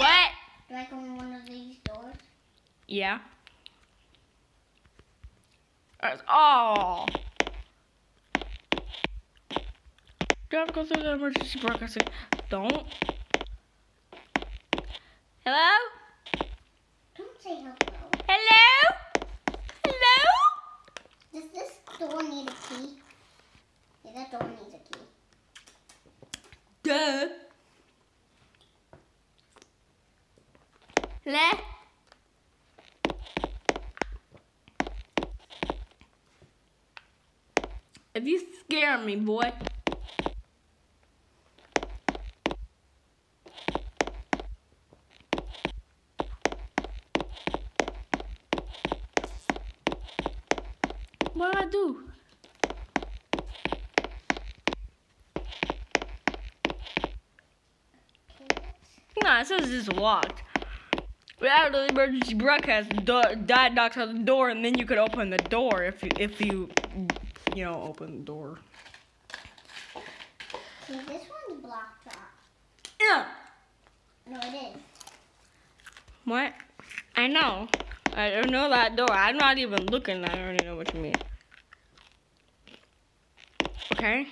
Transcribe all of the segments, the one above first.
What? Do I go in one of these doors? Yeah. Oh. Do I have to go through the emergency broadcasting? Don't. Hello? Don't say hello. Hello? Hello? Does this door need a key? Yeah, that door needs a key. Duh. If you scare me, boy. What do I do? No, it says it's locked. Without an emergency broadcast, dad knocks on the door, and then you could open the door if you, if you, you know, open the door. See, this one's blocked off. Yeah. No, it is. What? I know. I don't know that door. I'm not even looking. I already know what you mean. Okay.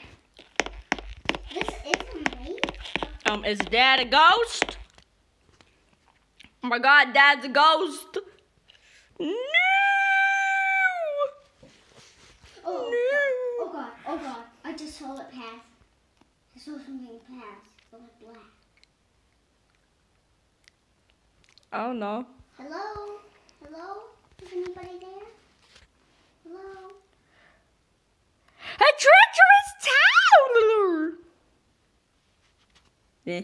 This isn't me. Um, is dad a ghost? Oh my god, dad's a ghost. No. Oh, oh No. god, oh god. I just saw it pass. I saw something pass. It was black. Oh no. Hello? Hello? Is anybody there? Hello? A treacherous town! Eh.